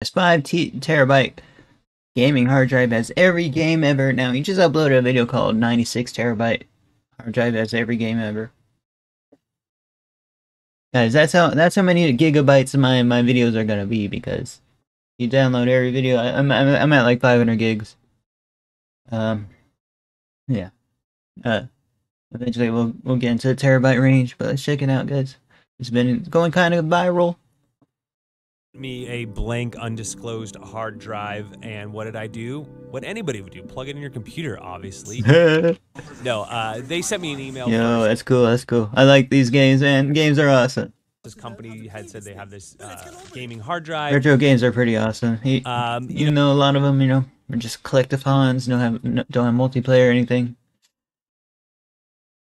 It's five t- terabyte gaming hard drive has every game ever. Now he just uploaded a video called 96 terabyte hard drive has every game ever. Guys, that's how that's how many gigabytes my my videos are gonna be because you download every video. I, I'm, I'm I'm at like 500 gigs. Um, yeah. Uh, eventually we'll we'll get into the terabyte range, but let's check it out, guys. It's been going kind of viral. Me a blank, undisclosed hard drive, and what did I do? What anybody would do: plug it in your computer, obviously. no, uh, they sent me an email. Yo, first. that's cool. That's cool. I like these games, man. Games are awesome. This company had said they have this uh, gaming hard drive. Retro games are pretty awesome. He, Um, you know, though a lot of them, you know, are just collectathons, don't have no, don't have multiplayer or anything.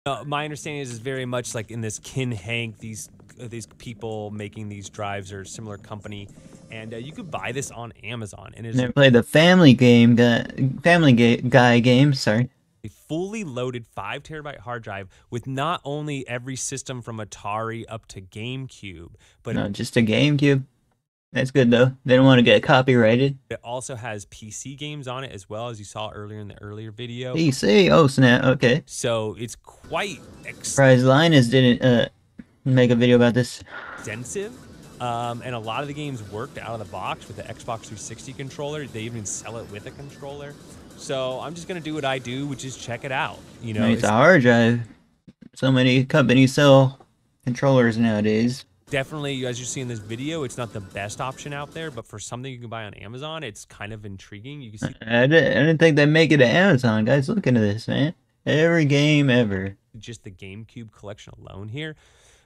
Uh, my understanding is, is very much like in this Kinhank, these uh, these people making these drives or similar company, and uh, you could buy this on Amazon, and it's Never played the Family Game guy, Family Ga- Guy game. Sorry. a fully loaded five terabyte hard drive with not only every system from Atari up to GameCube, but No, just a GameCube. That's good though. They don't want to get copyrighted. it also has PC games on it as well as you saw earlier in the earlier video. PC. Oh snap. Okay. So it's quite Surprised Linus didn't uh make a video about this. extensive. Um, and a lot of the games worked out of the box with the Xbox 360 controller. They even sell it with a controller. So I'm just gonna do what I do, which is check it out. You know, it's a hard drive. So many companies sell controllers nowadays. Definitely as you see in this video, it's not the best option out there, but for something you can buy on Amazon, it's kind of intriguing. You can see I didn't, I didn't think they'd make it to Amazon, guys. Look into this, man. Every game ever. just the GameCube collection alone here.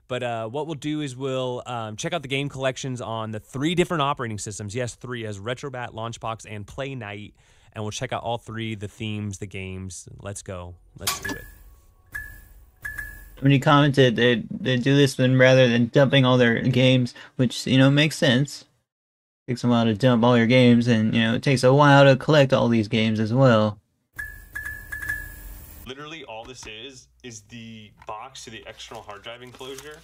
But uh, what we'll do is we'll um, check out the game collections on the three different operating systems. Yes, three as Retrobat, Launchbox, and Playnite. And we'll check out all three, the themes, the games. Let's go. Let's do it. When he commented they they do this then rather than dumping all their games, which you know makes sense. takes a while to dump all your games, and you know it takes a while to collect all these games as well. literally all this is is the box to the external hard drive enclosure.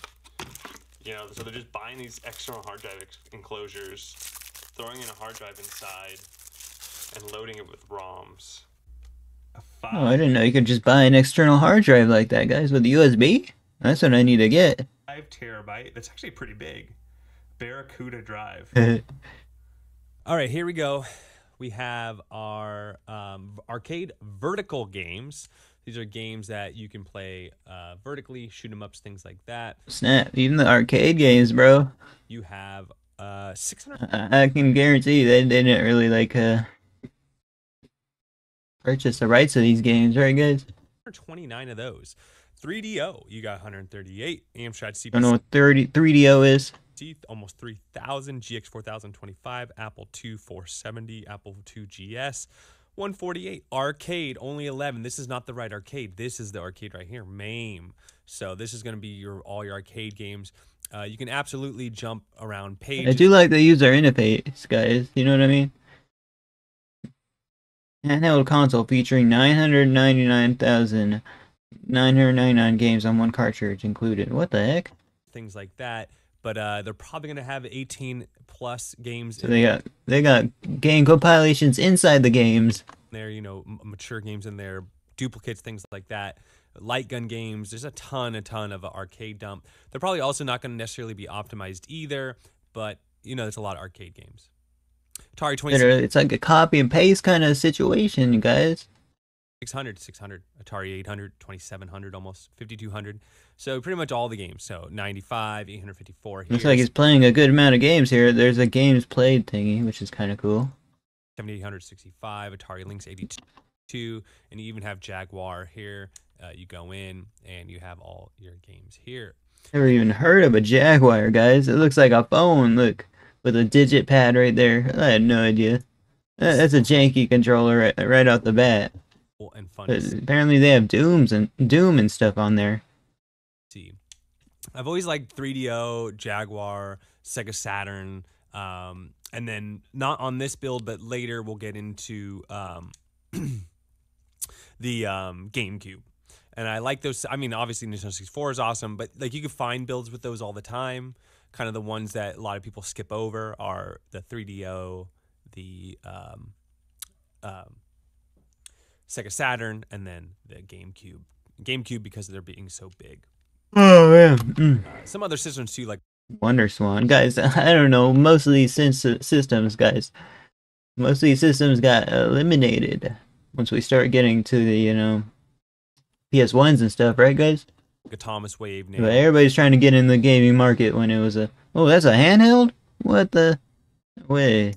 You know, so they're just buying these external hard drive enclosures, throwing in a hard drive inside, and loading it with ROMs. A five, Oh, I didn't know you could just buy an external hard drive like that, guys, with the USB. That's what I need to get. five terabyte. That's actually pretty big. Barracuda drive. All right, here we go. We have our um, arcade vertical games. These are games that you can play uh, vertically, shoot 'em ups, things like that. Snap! Even the arcade games, bro. You have uh, 600 I, I can guarantee they, they didn't really like uh purchase the rights to these games, right, guys? 129 of those. 3DO, you got 138. Amstrad I don't know what 30 3DO is. almost 3,000. GX 4025, Apple II 470, Apple II GS 148. Arcade, only 11. This is not the right arcade. This is the arcade right here, MAME. So this is going to be your all your arcade games. Uh, you can absolutely jump around page. I do like the user interface, guys. You know what I mean? Handheld console featuring 999,999 games on one cartridge included. What the heck? things like that. But uh, they're probably going to have 18 plus games So they got they got game compilations inside the games. there, you know, m- mature games in there, duplicates, things like that. Light gun games. There's a ton, a ton of arcade dump. They're probably also not going to necessarily be optimized either, but you know, there's a lot of arcade games. Atari Literally, It's like a copy and paste kind of situation, you guys. 600, 600, Atari 800, 2700 almost, 5200. So pretty much all the games. So 95, 854 here. Looks like he's playing a good amount of games here. There's a games played thingy, which is kind of cool. 7865, Atari Lynx 82, and you even have Jaguar here. Uh, you go in and you have all your games here. Never even heard of a Jaguar, guys. It looks like a phone. Look, with a digit pad right there. I had no idea. That's a janky controller right, right off the bat. Cool And fun apparently they have Dooms and Doom and stuff on there. see. I've always liked 3DO, Jaguar, Sega Saturn, um, and then not on this build, but later we'll get into um, the um, GameCube. And I like those. I mean, obviously Nintendo 64 is awesome, but like you can find builds with those all the time. kind of the ones that a lot of people skip over are the 3DO, the um, um, Sega Saturn, and then the GameCube. GameCube because they're being so big. Oh yeah. Mm. Uh, some other systems too, like Wonder Swan, guys. I don't know. Most of these sys- systems, guys. Most of these systems got eliminated once we start getting to the you know PS ones and stuff, right, guys? a Thomas Wave name. But everybody's trying to get in the gaming market when it was a oh that's a handheld. What the way?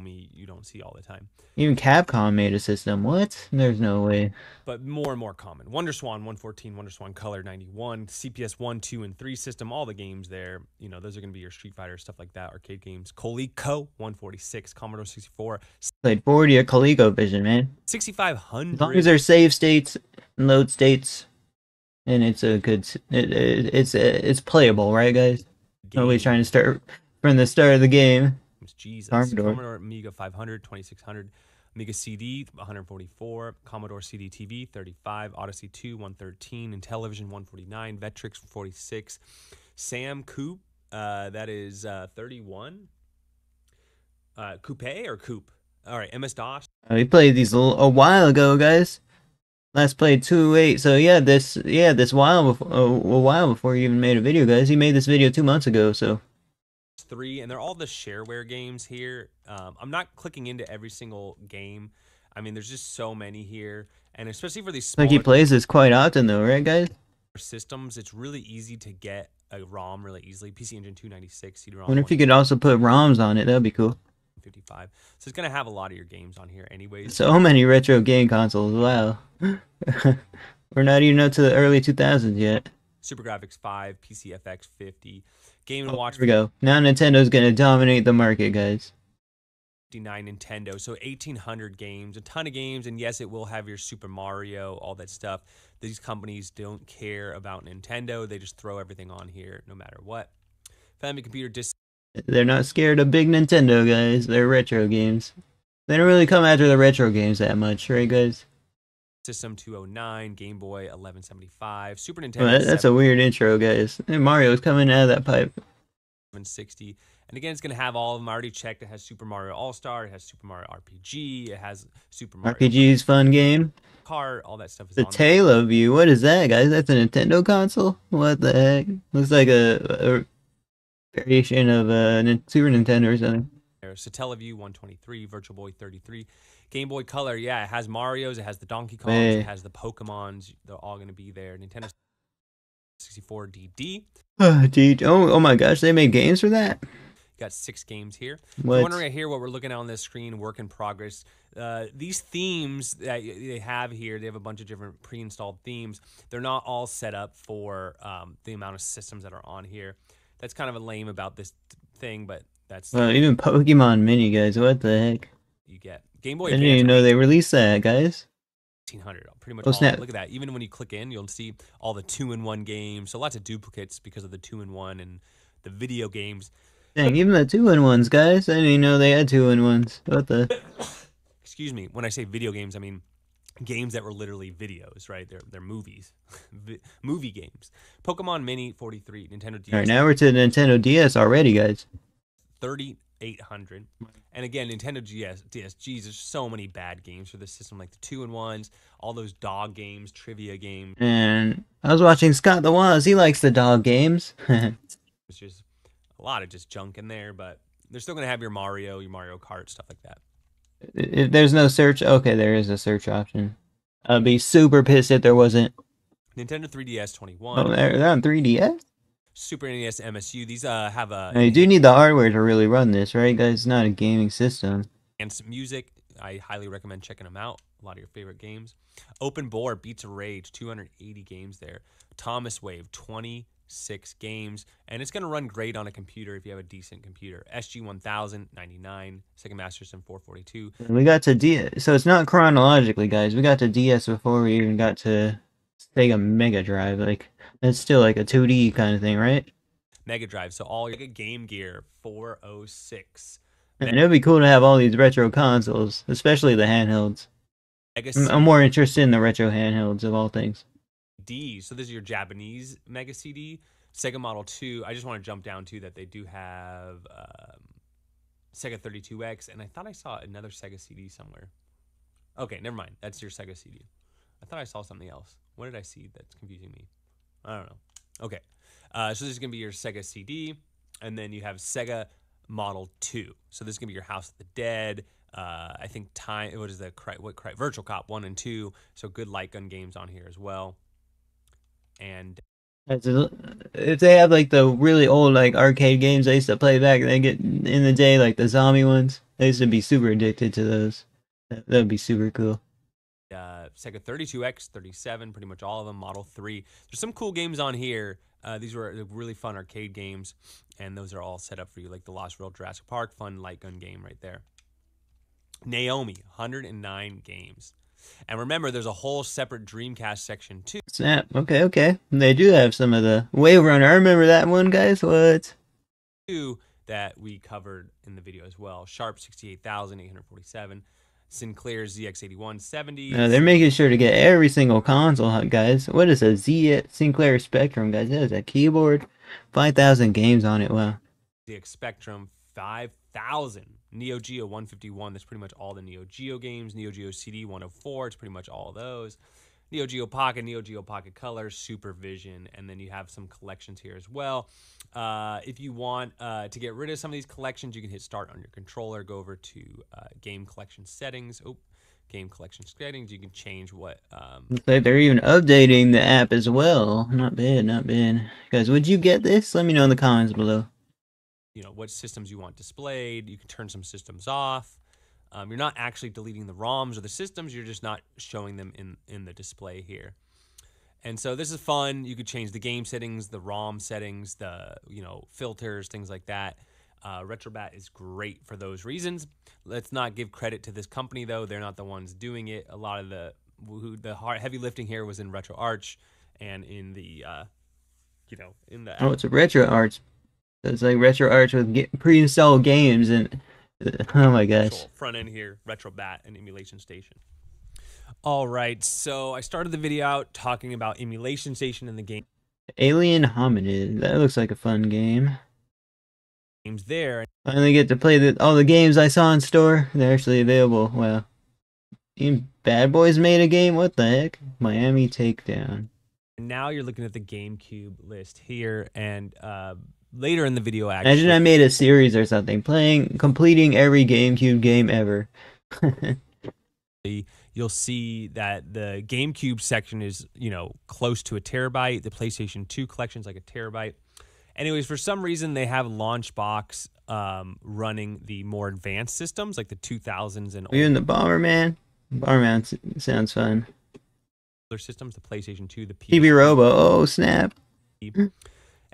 Me, you don't see all the time, Even Capcom made a system. What? There's no way. but more and more common. Wonder Swan 114, Wonder Swan Color 91, CPS 1, 2, and 3 system. All the games there. You know, those are going to be your Street Fighter stuff like that. Arcade games. Coleco 146, Commodore 64, Played 40 or ColecoVision, man. 6500. As long as they're save states load states, and it's a good, it, it, it's it's playable, right, guys? Nobody's trying to start from the start of the game. Jesus. Commodore. Commodore Amiga 500, 2600, Amiga CD 144, Commodore CD TV 35, Odyssey 2 113, Intellivision 149, Vectrex 46, Sam Coupe uh, that is uh, 31, uh, Coupe or Coupe. All right, MS DOS Uh, we played these a while ago, guys. Last played two eight. So yeah, this yeah this while before a, a while before you even made a video, guys. He made this video two months ago. So three, and they're all the shareware games here. Um, I'm not clicking into every single game. I mean, there's just so many here, and especially for these like he plays this quite often, though, right, guys? systems, it's really easy to get a ROM really easily. PC Engine 296, CD-ROM I wonder if you could also put ROMs on it. That'd be cool. 155. So it's gonna have a lot of your games on here, anyways. So many retro game consoles. Wow. We're not even up to the early 2000s yet. SuperGrafx 5, PC FX 50, Game and Oh, Watch here we go. Now Nintendo's gonna dominate the market, guys. 59, Nintendo. So 1,800 games, a ton of games, and yes, it will have your Super Mario, all that stuff. These companies don't care about Nintendo; they just throw everything on here, no matter what. Family computer disc They're not scared of big Nintendo, guys. They're retro games. They don't really come after the retro games that much, right, guys? system 209, Game Boy 1175, Super Nintendo. Well, that- that's a weird intro, guys. And Mario's coming out of that pipe. 760. And again, it's going to have all of them I already checked. It has Super Mario All Star, it has Super Mario RPG, it has Super Mario RPG's fun game. Kart, all that stuff is The there. Talo View. What is that, guys? That's a Nintendo console? What the heck? Looks like a, a variation of a Nin- Super Nintendo or something. there. Satellaview 123, Virtual Boy 33, Game Boy Color. Yeah, it has Mario's, it has the Donkey Kongs, Hey. it has the Pokemon's. They're all going to be there. Nintendo 64 DD. Oh, dude. Oh, oh my gosh, they made games for that? Got six games here. What? wondering here what we're looking at on this screen, work in progress. Uh, these themes that they have here, they have a bunch of different pre-installed themes. They're not all set up for um, the amount of systems that are on here. That's kind of a lame about this thing, but that's Well, even Pokemon Mini, guys. What the heck? you get. Game Boy I didn't Advance even know they released that, guys. 1800 uh, pretty much Oh, all, snap. look at that even when you click in you'll see all the two-in-one games so lots of duplicates because of the two-in-one and the video games Dang, even the two in ones, guys. I didn't even know they had two in ones. What the? excuse me when i say video games i mean games that were literally videos right they're, they're movies movie games pokemon mini 43 nintendo ds All right, now we're to Nintendo DS already, guys. 3800 and again nintendo ds ds geez there's so many bad games for this system like the two and ones, all those dog games trivia games And I was watching Scott the Woz. He likes the dog games. it's just a lot of just junk in there but they're still going to have your mario your mario kart stuff like that if there's no search, okay, there is a search option. I'd be super pissed if there wasn't. Nintendo 3DS 21, Oh, they're, they're on 3DS. Super NES MSU. These uh have a Now, you do need the hardware to really run this, right, guys? It's not a gaming system. And some music. I highly recommend checking them out. A lot of your favorite games. OpenBOR Beats of Rage, 280 games there. Thomas Wave, 26 games, and it's gonna run great on a computer if you have a decent computer. SG 1000, 99. Sega Master System 442. We got to DS, so it's not chronologically, guys. We got to DS before we even got to Sega Mega Drive. Like, it's still like a 2D kind of thing, right? Mega Drive. So all your Game Gear 406. And it'd be cool to have all these retro consoles, especially the handhelds. I'm more interested in the retro handhelds of all things. CD. So this is your Japanese Mega CD. Sega Model 2, I just want to jump down to that they do have um, Sega 32X, and I thought I saw another Sega CD somewhere. Okay, never mind. That's your Sega CD. I thought I saw something else. What did I see that's confusing me? I don't know. Okay. Uh, so this is going to be your Sega CD, and then you have Sega Model 2. So this is going to be your House of the Dead. Uh, I think time. What is the what Virtual Cop one and two? So good light gun games on here as well. And if they have like the really old like arcade games I used to play back they get in the day, like the zombie ones, I used to be super addicted to those. That would be super cool. Uh, Sega 32X, 37, pretty much all of them. Model 3. There's some cool games on here. Uh, these were really fun arcade games, and those are all set up for you, like the Lost World Jurassic Park, fun light gun game right there. Naomi, 109 games. And remember, there's a whole separate Dreamcast section too. Snap. Okay, okay. They do have some of the Wave Runner. I remember that one, guys. What? Two that we covered in the video as well. Sharp 68,847. Sinclair ZX8170. No, uh, they're making sure to get every single console, guys. What is a Z Sinclair Spectrum, guys? That is a keyboard. 5,000 games on it. Wow. ZX Spectrum 5,000. Neo Geo 151. That's pretty much all the Neo Geo games. Neo Geo CD 104. It's pretty much all those. Neo Geo Pocket, Neo Geo Pocket Color, Supervision, and then you have some collections here as well. Uh, if you want uh, to get rid of some of these collections, you can hit Start on your controller, go over to uh, Game Collection Settings. Oh, Game Collection Settings. You can change what. Um, they're even updating the app as well. Not bad, not bad. Guys, would you get this? Let me know in the comments below. You know what systems you want displayed. You can turn some systems off. Um, you're not actually deleting the ROMs or the systems. You're just not showing them in in the display here. And so this is fun. You could change the game settings, the ROM settings, the you know filters, things like that. Uh, Retrobat is great for those reasons. Let's not give credit to this company though; they're not the ones doing it. A lot of the who, the hard, heavy lifting here was in RetroArch and in the uh, you know in the oh, it's a RetroArch. It's like RetroArch with pre-installed games and oh my gosh. Front end here, Retrobat and Emulation Station. All right, so I started the video out talking about Emulation Station in the game. Alien Hominid. That looks like a fun game. Games there. Finally get to play the, all the games I saw in store. They're actually available. Wow. Even Bad Boys made a game? What the heck? Miami Takedown. And now you're looking at the GameCube list here, and uh, later in the video. Actually, imagine I made a series or something, playing, completing every GameCube game ever. You'll see that the GameCube section is, you know, close to a terabyte. The PlayStation 2 collection is like a terabyte. Anyways, for some reason, they have Launchbox um, running the more advanced systems, like the 2000s and. Even the Bomberman. Bomberman sounds fun. Other systems, the PlayStation 2, the PB Robo. Oh snap!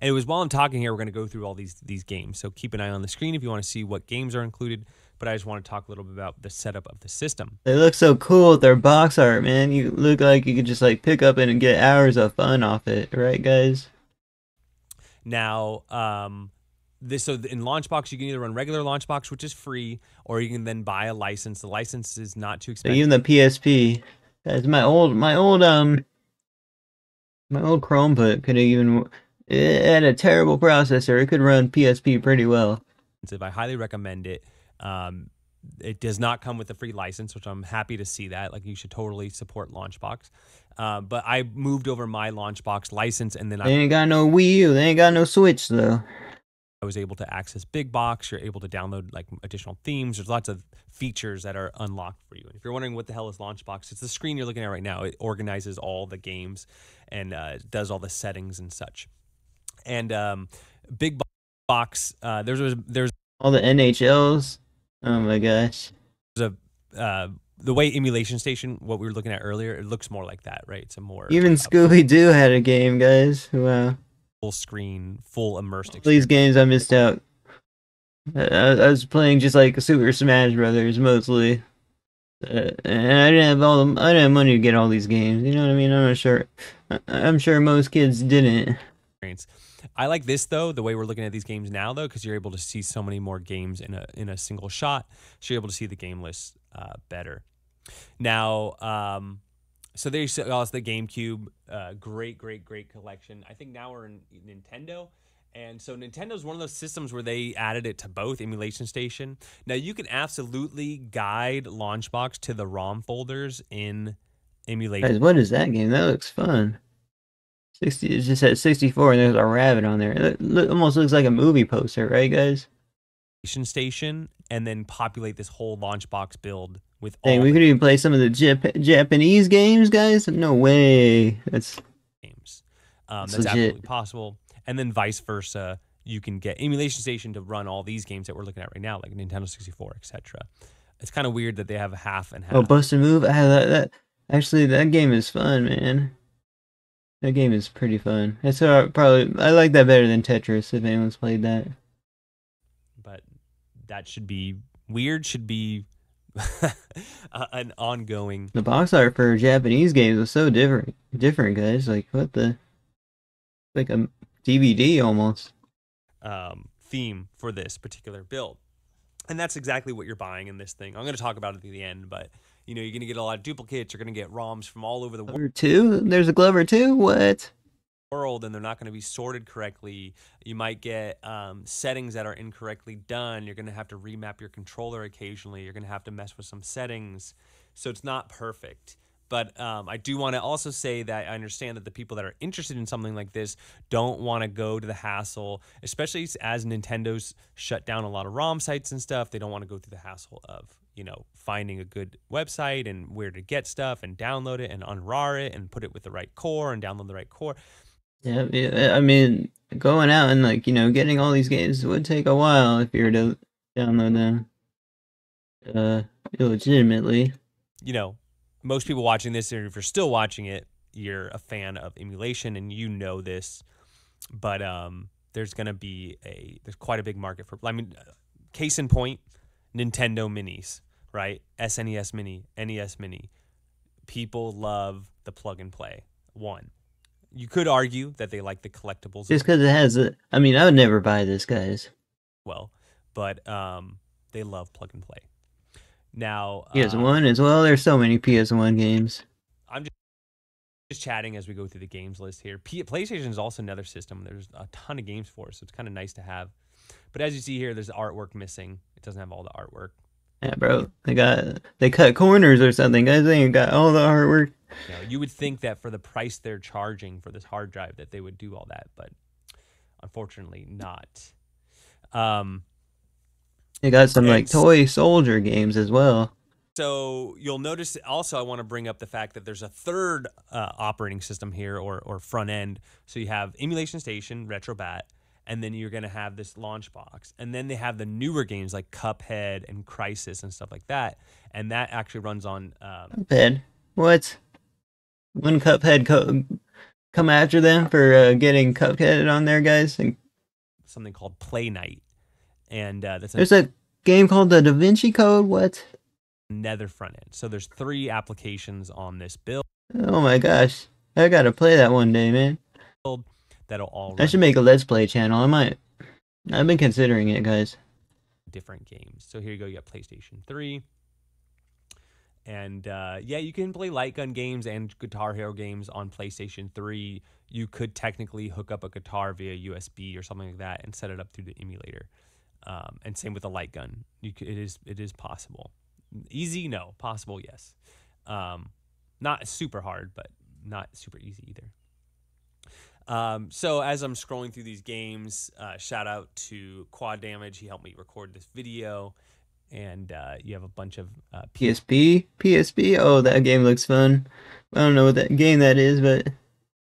And it was while I'm talking here, we're going to go through all these these games. So keep an eye on the screen if you want to see what games are included. But I just want to talk a little bit about the setup of the system. They look so cool with their box art, man. You look like you could just like pick up and get hours of fun off it, right, guys? Now, um, this so in Launchbox you can either run regular Launchbox, which is free, or you can then buy a license. The license is not too expensive. Even the PSP, guys, my old my old um my old Chromebook could even it had a terrible processor. It could run PSP pretty well. I highly recommend it. Um, it does not come with a free license, which I'm happy to see that. Like you should totally support Launchbox. Uh, but I moved over my Launchbox license, and then they I ain't got no Wii U. They ain't got no Switch though. I was able to access Big Box. You're able to download like additional themes. There's lots of features that are unlocked for you. And if you're wondering what the hell is Launchbox, it's the screen you're looking at right now. It organizes all the games and uh, does all the settings and such and um, big box. Uh, there's there's all the NHLs. Oh my gosh. There's a uh, the way emulation station what we were looking at earlier it looks more like that right it's a more even scooby doo had a game guys wow full screen full immersed experience. these games i missed out I, I, was playing just like super smash brothers mostly uh, and i didn't have all the i didn't have money to get all these games you know what i mean i'm not sure i'm sure most kids didn't I like this though, the way we're looking at these games now though, because you're able to see so many more games in a in a single shot. So you're able to see the game list uh, better. Now, um, so there's also the GameCube. Uh, great, great, great collection. I think now we're in Nintendo. And so Nintendo's one of those systems where they added it to both emulation station. Now you can absolutely guide Launchbox to the ROM folders in emulation. Guys, what is that game? That looks fun. 60 it just at 64 and there's a rabbit on there. It look, almost looks like a movie poster, right guys? Station and then populate this whole Launchbox build with Hey, all we could even play some of the Jap- Japanese games, guys. No way. That's games. Um, That's absolutely possible. And then vice versa, you can get emulation station to run all these games that we're looking at right now, like Nintendo 64, etc. It's kind of weird that they have a half and half. oh, bust and move. Ah, that, that actually that game is fun, man. That game is pretty fun. That's uh, probably I like that better than Tetris. If anyone's played that, but that should be weird. Should be a- an ongoing. the box art for Japanese games was so different. Different, guys. Like what the, like a DVD almost. um, theme for this particular build. And that's exactly what you're buying in this thing. I'm going to talk about it at the end, but you know, you're going to get a lot of duplicates. You're going to get ROMs from all over the Glover two. There's a Glover two. What? world, and they're not going to be sorted correctly. You might get um, settings that are incorrectly done. You're going to have to remap your controller occasionally. You're going to have to mess with some settings. So it's not perfect. But um, I do want to also say that I understand that the people that are interested in something like this don't want to go to the hassle, especially as Nintendo's shut down a lot of ROM sites and stuff. They don't want to go through the hassle of you know finding a good website and where to get stuff and download it and unrar it and put it with the right core and download the right core. Yeah, yeah, I mean, going out and like you know getting all these games would take a while if you were to download them. Uh, illegitimately. you know, most people watching this, or if you're still watching it, you're a fan of emulation and you know this. But um, there's going to be a there's quite a big market for. I mean, case in point, Nintendo Minis, right? SNES Mini, NES Mini. People love the plug and play. One, you could argue that they like the collectibles Just because it has a. I mean, I would never buy this, guys. well, but um, they love plug and play. Now, PS uh, One as well. There's so many PS One games. I'm just just chatting as we go through the games list here. P- PlayStation is also another system. There's a ton of games for, so it's kind of nice to have. But as you see here, there's the artwork missing. It doesn't have all the artwork. Yeah, bro. They got they cut corners or something, guys. They ain't got all the artwork. You, know, you would think that for the price they're charging for this hard drive that they would do all that, but unfortunately not. Um, They got some like toy soldier games as well. So you'll notice also I want to bring up the fact that there's a third uh, operating system here or, or front end. So you have emulation station, Retrobat, and then you're going to have this launch box. And then they have the newer games like Cuphead and Crysis and stuff like that. And that actually runs on um, Cuphead. What? When Cuphead co- come after them for uh, getting Cuphead on there, guys? And something called Playnite. And uh, that's a there's a game called the Da Vinci Code. What? Nether front end. So there's three applications on this build Oh my gosh. I gotta play that one day, man. That'll all I should make a Let's Play channel. I might. I've been considering it, guys. different games. So here you go. You got PlayStation 3. And uh, yeah, you can play light gun games and Guitar Hero games on PlayStation 3. You could technically hook up a guitar via USB or something like that and set it up through the emulator. Um, and same with the light gun. You c it is it is possible. Easy, no. Possible, yes. Um, not super hard, but not super easy either. Um, so as I'm scrolling through these games, uh, shout out to Quad Damage. He helped me record this video, and uh, you have a bunch of uh, P- PSP? PSP? Oh, that game looks fun. I don't know what that game that is, but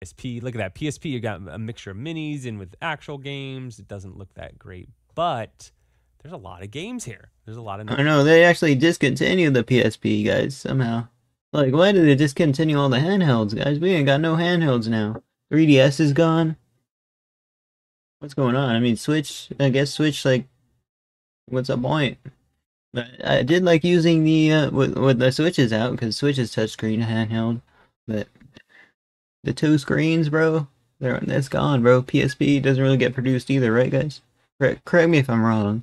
PSP. Look at that PSP. You got a mixture of minis and with actual games. It doesn't look that great, but there's a lot of games here. There's a lot of I don't know. They actually discontinued the PSP, guys, somehow. Like, why did they discontinue all the handhelds, guys? We ain't got no handhelds now. 3DS is gone. What's going on? I mean, Switch, I guess Switch, like, what's the point? But I did like using the, uh, with, with the Switches out, because Switch is touchscreen handheld. But the two screens, bro, that's gone, bro. PSP doesn't really get produced either, right, guys? Correct, correct me if I'm wrong.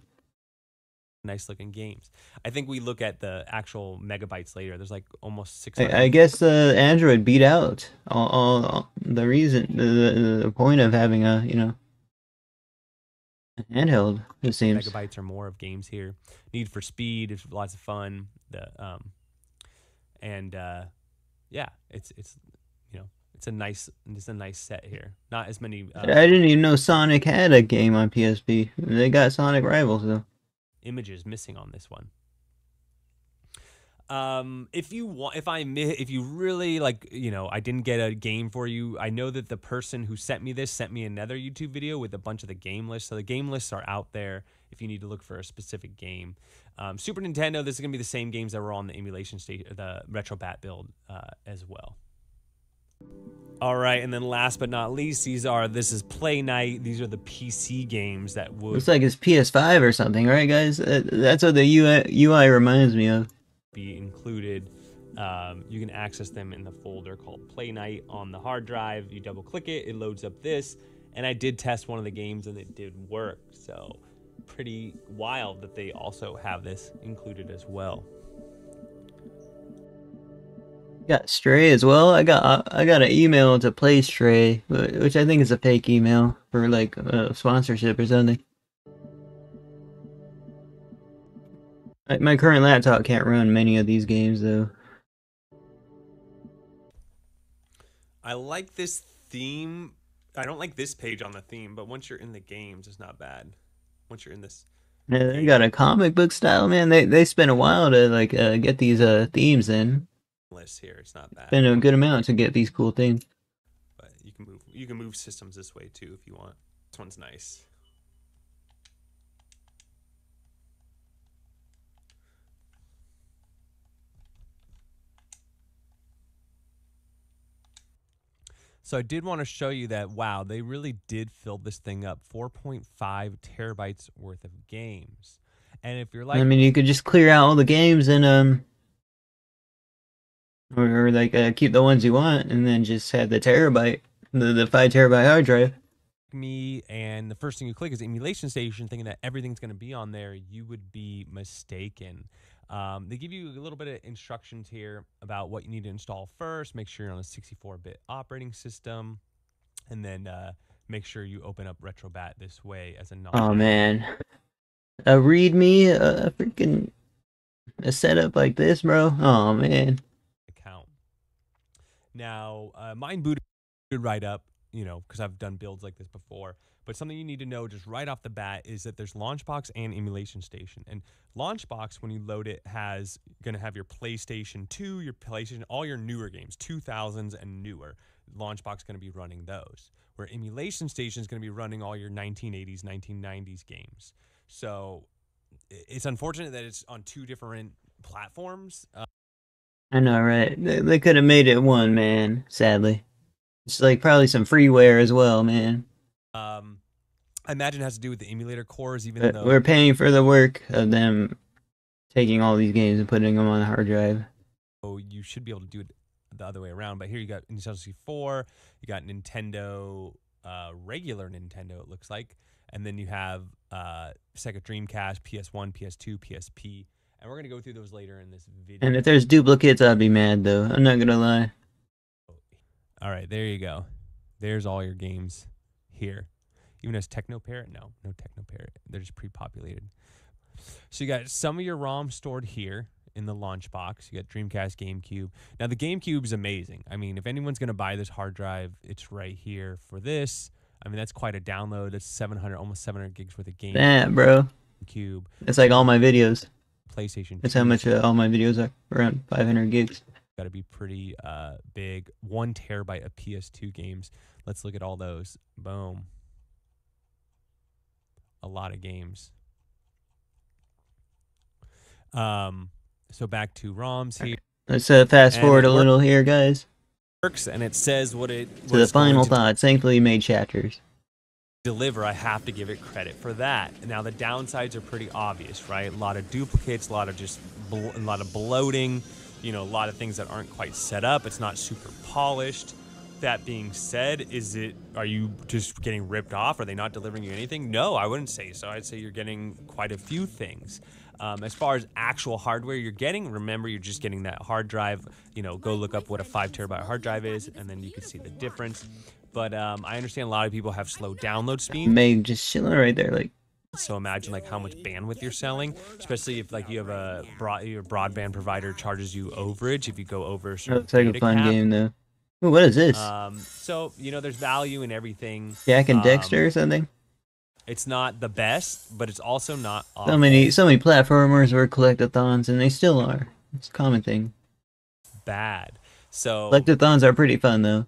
Nice looking games. I think we look at the actual megabytes later. There's like almost six. I, I guess uh, Android beat out all, all, all the reason, the, the, the point of having a you know handheld. It seems. megabytes or more of games here. Need for Speed is lots of fun. The um, and uh, yeah, it's it's you know it's a nice it's a nice set here. Not as many uh, I didn't even know Sonic had a game on PSP. They got Sonic Rivals though. Images missing on this one. Um, if you want, if I if you really like, you know, I didn't get a game for you. I know that the person who sent me this sent me another YouTube video with a bunch of the game lists. So the game lists are out there if you need to look for a specific game. Um, Super Nintendo, this is gonna be the same games that were on the emulation state, the retro bat build uh, as well. All right, and then last but not least, these are this is Playnite. These are the PC games that would Looks like it's PS5 or something, right, guys? Uh, that's what the UI, UI reminds me of. be included. Um, you can access them in the folder called Playnite on the hard drive. You double click it, it loads up this. And I did test one of the games and it did work. So, pretty wild that they also have this included as well. Got Stray as well. I got I got an email to play Stray, which I think is a fake email for like uh, sponsorship or something. My- My current laptop can't run many of these games though. I like this theme. I don't like this page on the theme, but once you're in the games, it's not bad. Once you're in this, Yeah, they got a comic book style, man. They they spent a while to like uh, get these uh themes in. List here, it's not bad. Spent a good amount to get these cool things. But you can move you can move systems this way too if you want. This one's nice. So I did want to show you that wow, they really did fill this thing up. 4.5 terabytes worth of games. And if you're like I mean, you could just clear out all the games and um, or, or like uh, keep the ones you want, and then just have the terabyte, the the five terabyte hard drive. me and the first thing you click is emulation station thinking that everything's going to be on there you would be mistaken um, they give you a little bit of instructions here about what you need to install first make sure you're on a 64-bit operating system and then uh, make sure you open up retrobat this way as a non Oh man, a readme, a, a freaking a setup like this, bro. Oh man, now uh, mine booted right up you know because i've done builds like this before but something you need to know just right off the bat is that there's launchbox and emulation station and launchbox when you load it has going to have your playstation 2 your playstation all your newer games 2000s and newer. Launchbox going to be running those where emulation station is going to be running all your 1980s 1990s games. So it's unfortunate that it's on two different platforms uh, I know, right? They, they could have made it one, man. Sadly, it's like probably some freeware as well, man. Um, I imagine it has to do with the emulator cores, even But though we're paying for the work of them taking all these games and putting them on the hard drive. Oh, you should be able to do it the other way around. But here you got Nintendo 64, you got Nintendo, uh, regular Nintendo, it looks like, and then you have uh, Sega Dreamcast, PS1, PS2, PSP, and we're gonna go through those later in this video. And if there's duplicates, I'd be mad though. I'm not gonna lie. Oh. all right, there you go. There's all your games here. Even as TeknoParrot, no, no TeknoParrot. They're just pre-populated. So you got some of your ROM stored here in the launch box. You got Dreamcast, GameCube. Now the GameCube is amazing. I mean, if anyone's gonna buy this hard drive, it's right here for this. I mean, that's quite a download. That's 700, almost 700 gigs worth of That, bro. Cube. It's like all my videos. PlayStation. That's how much uh, all my videos are. Around 500 gigs. got to be pretty uh, big. One terabyte of PS2 games. Let's look at all those. Boom. A lot of games. Um, so back to ROMs here. Let's uh, fast And forward a little here, guys, Works and it says what it to the final thoughts. Thankfully, made chapters. Deliver. I have to give it credit for that. Now the downsides are pretty obvious, right? A lot of duplicates, a lot of just blo- a lot of bloating. You know, a lot of things that aren't quite set up. It's not super polished. that being said, is it are you just getting ripped off? Are they not delivering you anything? No, I wouldn't say so. I'd say you're getting quite a few things. Um, as far as actual hardware you're getting, remember you're just getting that hard drive. You know, go look up what a five terabyte hard drive is, and then you can see the difference. But um, I understand a lot of people have slow download speed. Meg just chilling right there, like So imagine like how much bandwidth you're selling, especially if like you have a broad, your broadband provider charges you overage if you go over a certain looks like a fun cap. game though. Ooh, what is this? Um, so you know, there's value in everything. Jack and um, Dexter or something? It's not the best, but it's also not So many, so many platformers were collectathons, and they still are. It's a common thing. bad. So Collectathons are pretty fun though.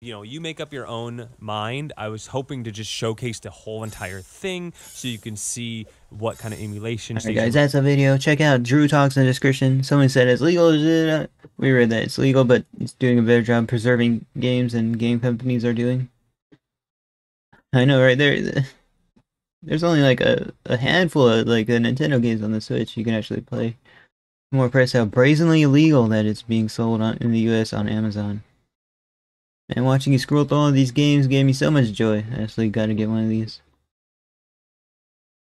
You know, you make up your own mind. I was hoping to just showcase the whole entire thing so you can see what kind of emulation. Alright, station- guys, that's a video. Check out Drew Talks in the description. Someone said it's legal. We read that it's legal, but it's doing a better job preserving games than game companies are doing. I know, right there. There's only like a, a handful of like the Nintendo games on the Switch you can actually play. More impressed how brazenly illegal that it's being sold on in the U.S. on Amazon. And watching you scroll through all these games gave me so much joy. I actually got to get one of these.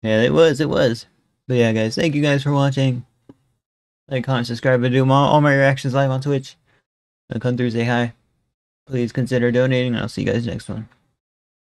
Yeah, it was. It was. But yeah, guys, thank you guys for watching. Like, comment, subscribe, and do all, all my reactions live on Twitch. I'll come through, say hi. Please consider donating, and I'll see you guys next one.